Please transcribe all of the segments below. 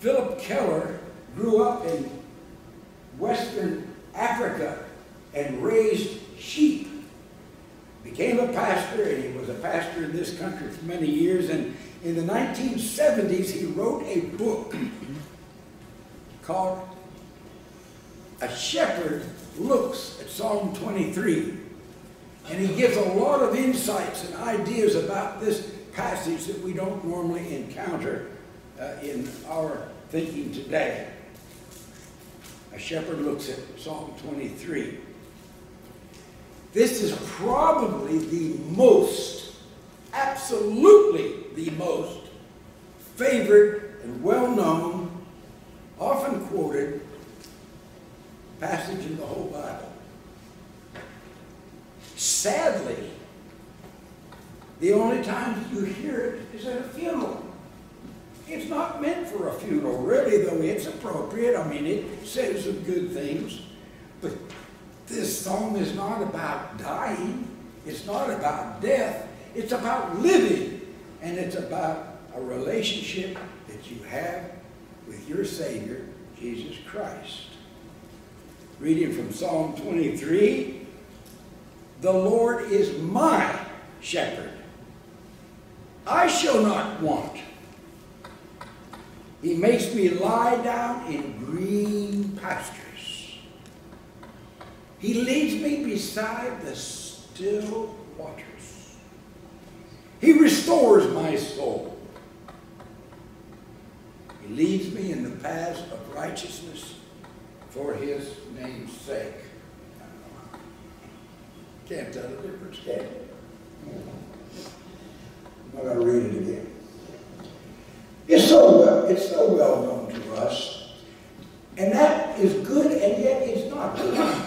Phillip Keller grew up in Western Africa and raised sheep. Became a pastor, and he was a pastor in this country for many years. And in the 1970s, he wrote a book called A Shepherd Looks at Psalm 23. And he gives a lot of insights and ideas about this passage that we don't normally encounter Uh, in our thinking today. A shepherd looks at Psalm 23. This is probably the most, absolutely the most favored and well known, often quoted passage in the whole Bible. Sadly, the only time you hear it is at a funeral. It's not meant for a funeral, really, though it's appropriate. I mean, it says some good things. But this song is not about dying. It's not about death. It's about living. And it's about a relationship that you have with your Savior, Jesus Christ. Reading from Psalm 23, The Lord is my shepherd. I shall not want. He makes me lie down in green pastures. He leads me beside the still waters. He restores my soul. He leads me in the paths of righteousness for his name's sake. Can't tell the difference, can you? I'm not going to read it again. It's so well, known to us. And that is good, and yet it's not good.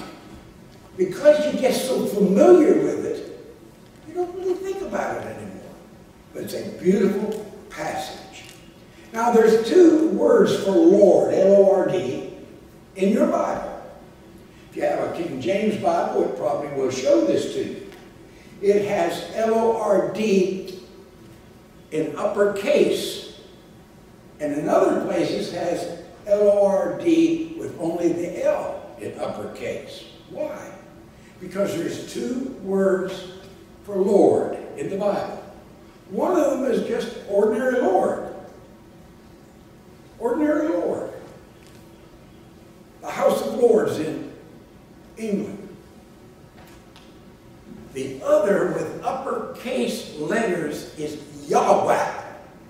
Because you get so familiar with it, you don't really think about it anymore. But it's a beautiful passage. Now, there's two words for Lord, L-O-R-D, in your Bible. If you have a King James Bible, it probably will show this to you. It has L-O-R-D in uppercase. And in other places has L-O-R-D with only the L in uppercase. Why? Because there's two words for Lord in the Bible. One of them is just ordinary Lord. Ordinary Lord. The House of Lords in England. The other with uppercase letters is Yahweh.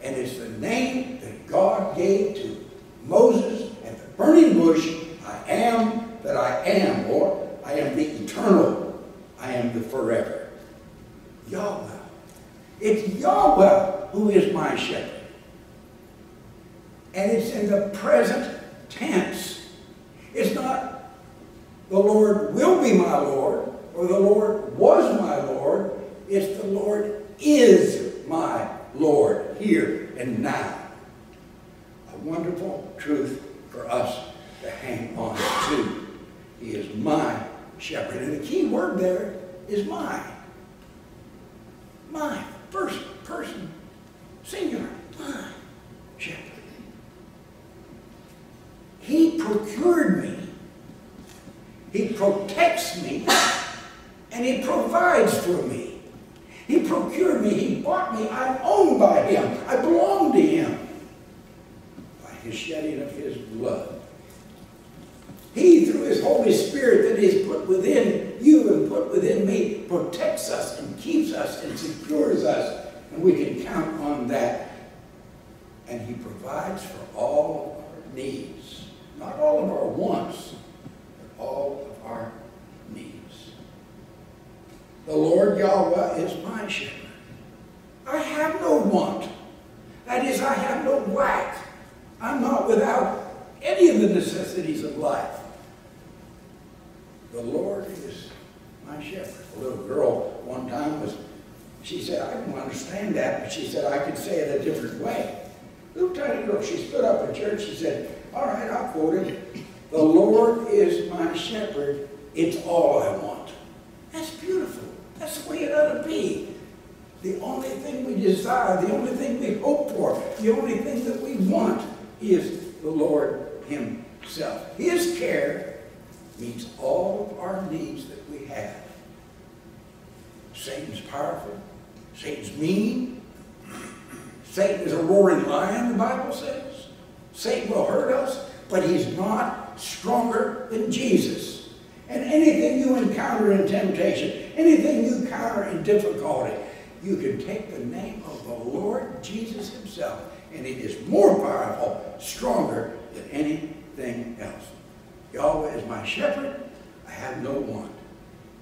And it's the name that God gave to Moses at the burning bush. I am that I am, or I am the eternal. I am the forever. Yahweh. It's Yahweh who is my shepherd. And it's in the present tense. It's not the Lord will be my Lord, or the Lord was my Lord. It's the Lord is my Lord here and now. A wonderful truth for us to hang on to. He is my shepherd. And the key word there is my. My. First person. Singular. My shepherd. He procured me. He protects me. And he provides for me. He procured me. He bought me. I'm owned by him. I belong to him. By his shedding of his blood. He, through his Holy Spirit that is put within you and put within me, protects us and keeps us and secures us. And we can count on that. And he provides for all our needs. Not all of our wants, but all of our needs. The Lord Yahweh is my shepherd. I have no want. That is, I have no lack. I'm not without any of the necessities of life. The Lord is my shepherd. A little girl one time was, she said, I don't understand that, but she said I could say it a different way. Little tiny girl, she stood up in church, and said, all right, I'll quote it. The Lord is my shepherd, it's all I want. That's beautiful. That's the way it ought to be. The only thing we desire, the only thing we hope for, the only thing that we want is the Lord himself. His care meets all of our needs that we have. Satan's powerful. Satan's mean. Satan is a roaring lion, the Bible says. Satan will hurt us, but he's not stronger than Jesus. And anything you encounter in temptation, anything you encounter in difficulty, you can take the name of the Lord Jesus himself, and it is more powerful, stronger than anything else. Yahweh is my shepherd, I have no want,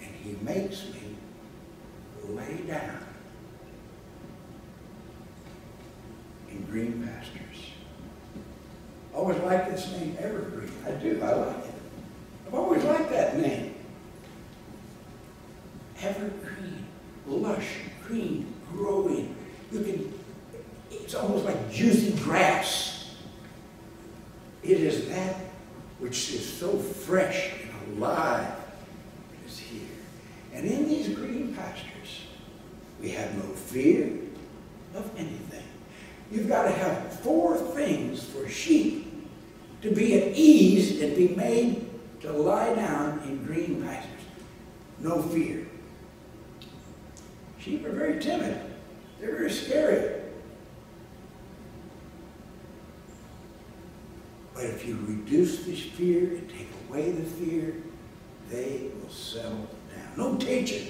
and he makes me lay down in green pastures. Always liked this name, Evergreen. I do, I like it. I've always liked that name. Evergreen, lush, green, growing. You can, it's almost like juicy grass. It is that which is so fresh and alive. It is here. And in these green pastures, we have no fear of anything. You've got to have four things for sheep to be at ease and be made to lie down in green pastures. No fear. Sheep are very timid. They're very scary. But if you reduce this fear and take away the fear, they will settle down. No tension.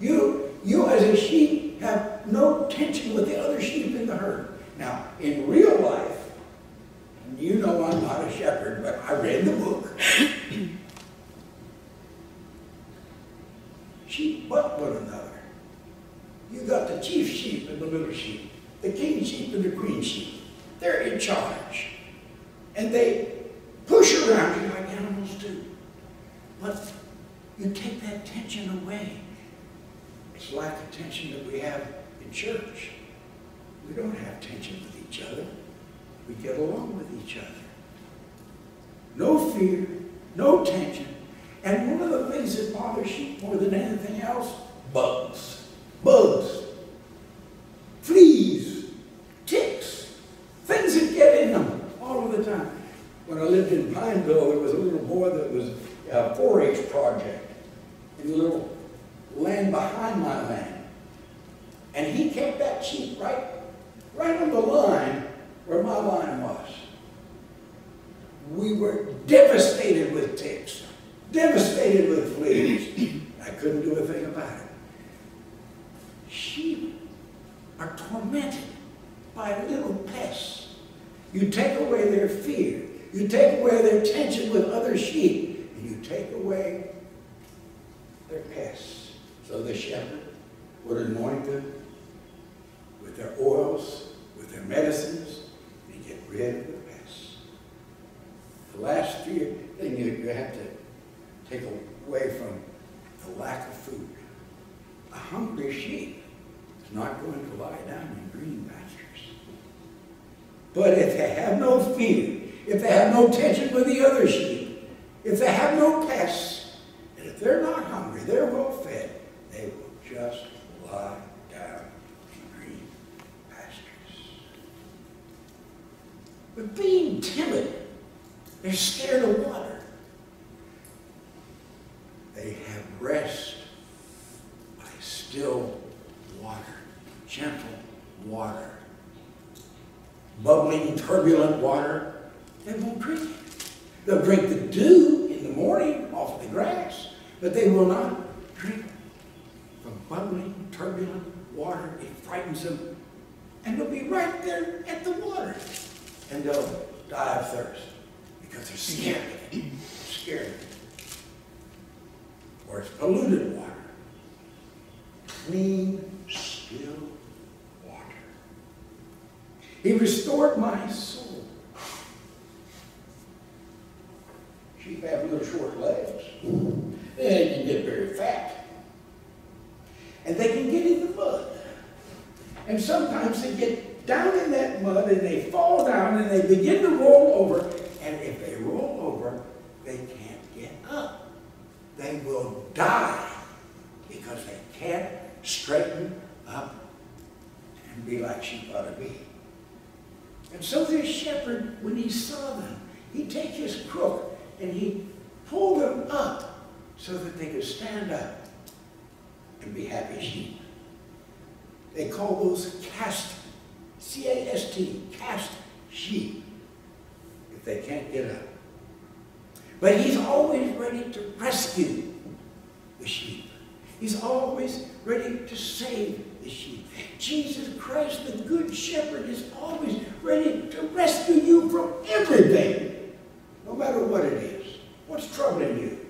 You, you as a sheep have no tension with the other sheep in the herd. Now, in real life, you know I'm not a shepherd, but I read the book. sheep butt one another. You got the chief sheep and the little sheep, the king sheep and the queen sheep. They're in charge. And they push around you like animals do. But you take that tension away. It's like the tension that we have in church. We don't have tension with each other. We get along with each other. No fear, no tension. And one of the things that bothers sheep more than anything else, bugs. Bugs. Fleas. Ticks. Things that get in them all of the time. When I lived in Pineville, there was a little boy that was a 4-H project in the little land behind my land. And he kept that sheep right, right on the line where my line was. We were devastated with ticks, devastated with fleas. I couldn't do a thing about it. Sheep are tormented by little pests. You take away their fear. You take away their tension with other sheep. And you take away their pests. So the shepherd would anoint them with their oils, with their medicines, and get rid of the pests. The last fear thing you, you have to take away from the lack of food. A hungry sheep is not going to lie down in green pastures. But if they have no fear, if they have no tension with the other sheep, if they have no pests, and if they're not hungry, they're well fed, they will just lie down in green pastures. But being timid, they're scared of water. They have rest by still water, gentle water. Bubbling, turbulent water, they won't drink it. They'll drink the dew in the morning off of the grass, but they will not drink from bubbling, turbulent water. It frightens them. And they'll be right there at the water. And they'll die of thirst because they're scared. Scared. Or it's polluted water. Clean, still water. He restored my soul. Sheep have little short legs. They can get very fat. And they can get in the mud. And sometimes they get down in that mud and they fall down and they begin to roll over. And if they roll over, they can't get up. They will die because they can't straighten up and be like sheep ought to be. And so this shepherd, when he he saw them, he'd take his crook and he'd pull them up so that they could up and be happy sheep. They call those cast, C-A-S-T, cast sheep, if they can't get up. But he's always ready to rescue the sheep. He's always ready to save the sheep. Jesus Christ, the Good Shepherd, is always ready to rescue you from everything, no matter what it is. What's troubling you?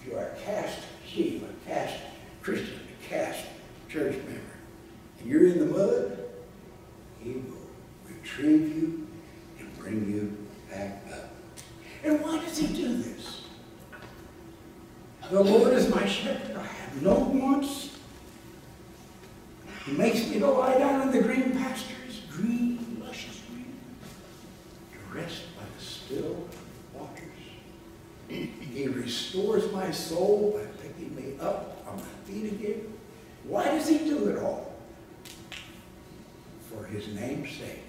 If you're a cast sheep, a cast Christian, a cast church member, and you're in the mud, he will retrieve you and bring you back up. And why does he do this? The Lord is my shepherd. I have no wants. He makes me to lie down in the green pastures, green, luscious green, to rest by the still waters. He restores my soul by picking me up on my feet again. Why does he do it all? For his name's sake.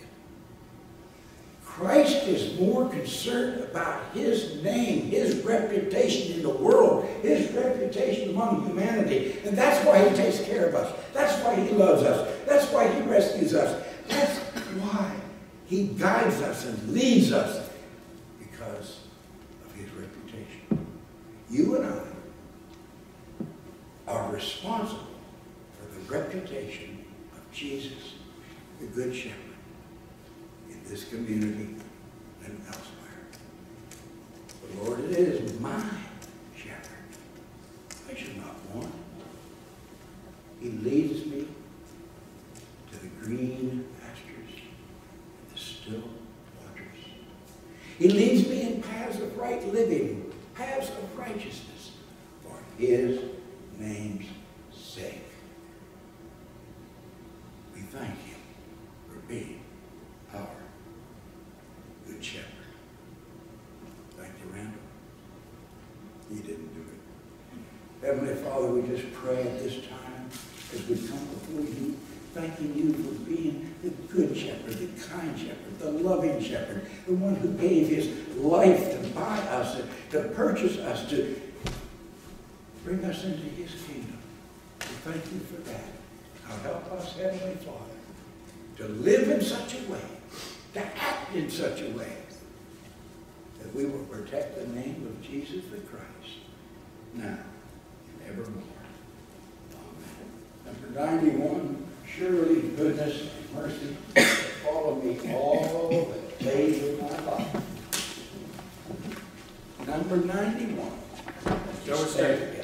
Christ is more concerned about his name, his reputation in the world, his reputation among humanity. And that's why he takes care of us. That's why he loves us. That's why he rescues us. That's why he guides us and leads us because of his reputation. You and I are responsible reputation of Jesus, the Good Shepherd in this community and elsewhere. The Lord is my shepherd. I should not want. He leads me to the green pastures, and the still waters. He leads me in paths of right living, paths of righteousness, for his name's sake. Thank him for being our good shepherd. Thank you, Randall. He didn't do it. Heavenly Father, we just pray at this time as we come before you, thanking you for being the good shepherd, the kind shepherd, the loving shepherd, the one who gave his life to buy us, to purchase us, to bring us into his kingdom. We thank you for that. Help us, Heavenly Father, to live in such a way, to act in such a way, that we will protect the name of Jesus the Christ, now and evermore. Amen. Number 91, surely goodness and mercy follow me all the days of my life. Number 91. Let's Joe, together.